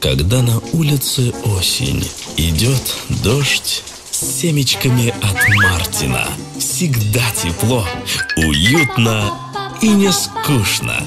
Когда на улице осень, идет дождь с семечками от Мартина. Всегда тепло, уютно и не скучно.